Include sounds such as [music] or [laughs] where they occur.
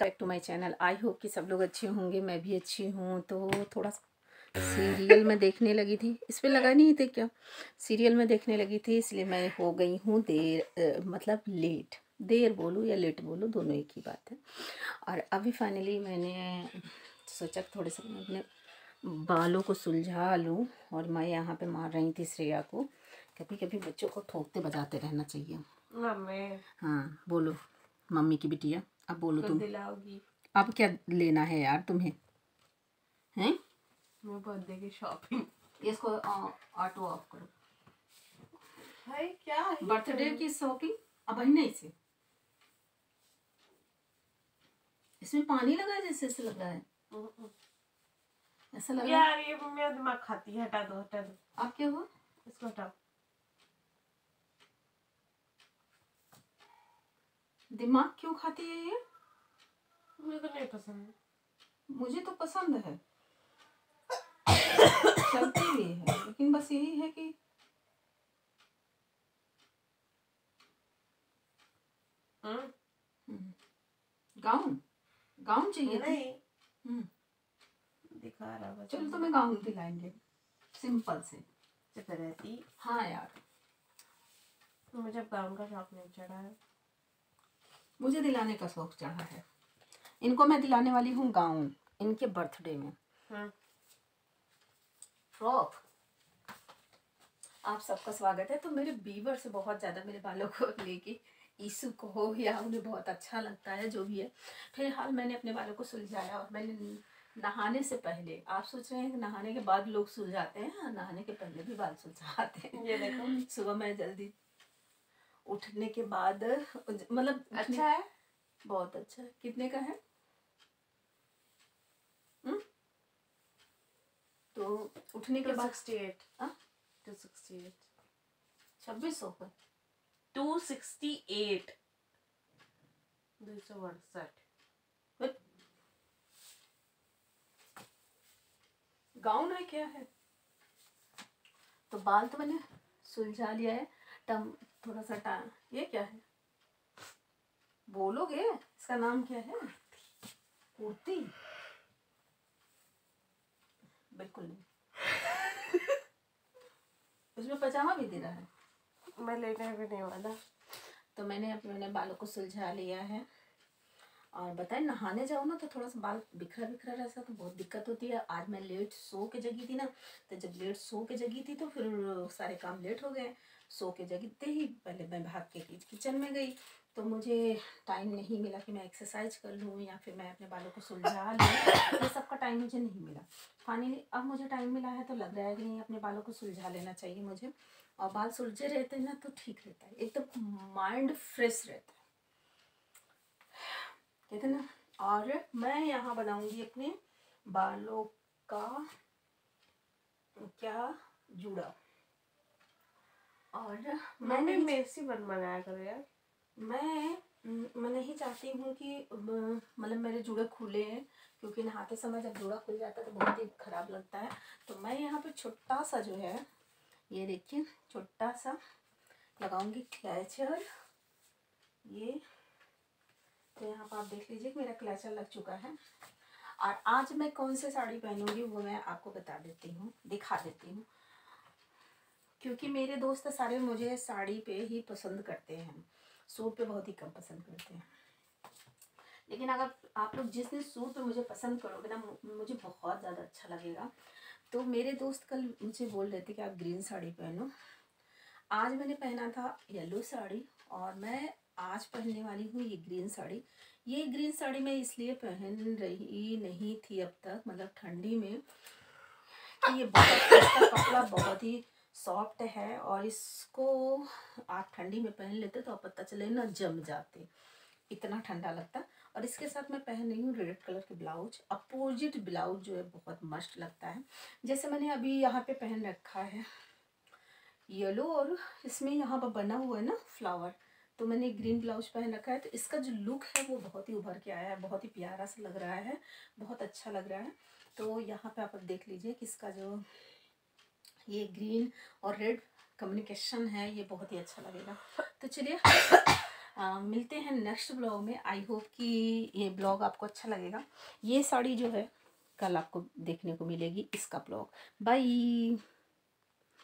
Back to my channel I hope कि सब लोग अच्छे होंगे मैं भी अच्छी हूँ। तो थोड़ा सीरियल में देखने लगी थी। इस पर लगा नहीं थे क्या? सीरियल में देखने लगी थी इसलिए मैं हो गई हूँ देर अ, मतलब लेट देर बोलूँ या लेट बोलूँ दोनों एक ही बात है। और अभी फाइनली मैंने सोचा थोड़े से मैं अपने बालों को सुलझा लूँ और मैं यहाँ पे मार रही थी श्रेया को। कभी कभी बच्चों को ठोकते बजाते रहना चाहिए। मम्मी। हाँ बोलो। मम्मी की बिटिया। अब बोलो तो तुम। दिलाओगी। अब क्या लेना है यार तुम्हें? हैं? मैं बर्थडे की शॉपिंग इसको ऑटो ऑफ़ करो। भाई क्या है बर्थडे की शॉपिंग अब ही नहीं से। इसमें पानी लगा है जैसे ऐसे लग रहा है। हम्म, ऐसा लग रहा है? यार ये मेरा दिमाग खाती है हटा दो हटा दो। आप क्या हुआ? इसको हटाओ। दिमाग क्यों खाती है ये? मुझे तो नहीं पसंद। मुझे तो पसंद है। चलती भी है लेकिन बस यही है कि हम्म, हम्म, गाउन। गाउन चाहिए नहीं। हम्म, दिखा रहा चलो तुम्हें गाउन दिलाएँगे। सिंपल से। रहती हाँ यार। मुझे गाउन का शौक नहीं चढ़ा है। मुझे दिलाने का शौक चढ़ा है। इनको मैं दिलाने वाली हूँ गाउन इनके बर्थडे में। हम्म, फ्रॉक आप सबका स्वागत है। तो मेरे बीवर से बहुत ज़्यादा मेरे बालों को [laughs] लेके ईसु को हो या उन्हें बहुत अच्छा लगता है जो भी है। फ़िलहाल मैंने अपने बालों को सुलझाया और मैंने नहाने से पहले आप सोच रहे हैं कि नहाने के बाद लोग सुलझाते हैं? हाँ, नहाने के पहले भी बाल सुलझाते हैं। ये देखो। सुबह मैं जल्दी उठने के बाद मतलब अच्छा है? बहुत अच्छा है। कितने का है? हम्म? तो उठने के बाद sixty eight? Two sixty eight छब्बीस सौ का टू सिक्सटी एट दो सौ अड़सठ। गाउन है क्या है? तो बाल तो मैंने सुलझा लिया है। टम थोड़ा सा टा ये क्या है? बोलोगे? इसका नाम क्या है? कुर्ती। बिल्कुल नहीं। [laughs] उसमें पजामा भी दे रहा है। मैं लेने भी नहीं वाला। तो मैंने अपने बालों को सुलझा लिया है। और बताए, नहाने जाओ ना तो थोड़ा सा बाल बिखरा बिखरा रहता तो बहुत दिक्कत होती है। आज मैं लेट सो के जगी थी ना तो जब लेट सो के जगी थी तो फिर सारे काम लेट हो गए। सो के जगते ही पहले मैं भाग के किचन में गई। तो मुझे टाइम नहीं मिला कि मैं एक्सरसाइज कर लूँ या फिर मैं अपने बालों को सुलझा लूँ। ये सब का टाइम मुझे नहीं मिला। फाइनली अब मुझे टाइम मिला है तो लग रहा है कि नहीं, अपने बालों को सुलझा लेना चाहिए मुझे। और बाल सुलझे रहते हैं ना तो ठीक रहता है। एकदम माइंड फ्रेश रहता है। कहते हैं ना और मैं यहाँ बनाऊँगी अपने बालों का क्या जूड़ा। और मैं मम्मी नहीं मेसी बन बनाया करो यार। मैं मैं नहीं चाहती हूँ कि मतलब मेरे जूड़े खुले हैं क्योंकि नहाते समय जब जूड़ा खुल जाता है तो बहुत ही खराब लगता है। तो मैं यहाँ पे छोटा सा जो है ये देखिए छोटा सा लगाऊँगी क्लैचर ये तो यहाँ पर आप देख लीजिए मेरा क्लैचर लग चुका है। और आज मैं कौन से साड़ी पहनूँगी वो मैं आपको बता देती हूँ, दिखा देती हूँ। क्योंकि मेरे दोस्त सारे मुझे साड़ी पे ही पसंद करते हैं, सूट पे बहुत ही कम पसंद करते हैं। लेकिन अगर आप लोग जिस दिन सूट पे मुझे पसंद करोगे ना मुझे बहुत ज़्यादा अच्छा लगेगा। तो मेरे दोस्त कल मुझे बोल रहे थे कि आप ग्रीन साड़ी पहनो। आज मैंने पहना था येलो साड़ी और मैं आज पहनने वाली हूँ ये ग्रीन साड़ी। ये ग्रीन साड़ी मैं इसलिए पहन रही नहीं थी अब तक मतलब ठंडी में। कि ये बहुत इसका कपड़ा, बहुत ही सॉफ्ट है और इसको आप ठंडी में पहन लेते तो आप पता चले ना जम जाते। इतना ठंडा लगता। और इसके साथ मैं पहन रही हूँ रेड कलर के ब्लाउज। अपोजिट ब्लाउज जो है बहुत मस्त लगता है। जैसे मैंने अभी यहाँ पे पहन रखा है येलो और इसमें यहाँ पर बना हुआ है ना फ्लावर। तो मैंने ग्रीन ब्लाउज पहन रखा है तो इसका जो लुक है वो बहुत ही उभर के आया है बहुत ही प्यारा सा लग रहा है बहुत अच्छा लग रहा है। तो यहाँ पे आप देख लीजिए कि इसका जो ये ग्रीन और रेड कम्युनिकेशन है ये बहुत ही अच्छा लगेगा। तो चलिए [coughs] आ, मिलते हैं नेक्स्ट ब्लॉग में। आई होप कि ये ब्लॉग आपको अच्छा लगेगा। ये साड़ी जो है कल आपको देखने को मिलेगी इसका ब्लॉग। बाय।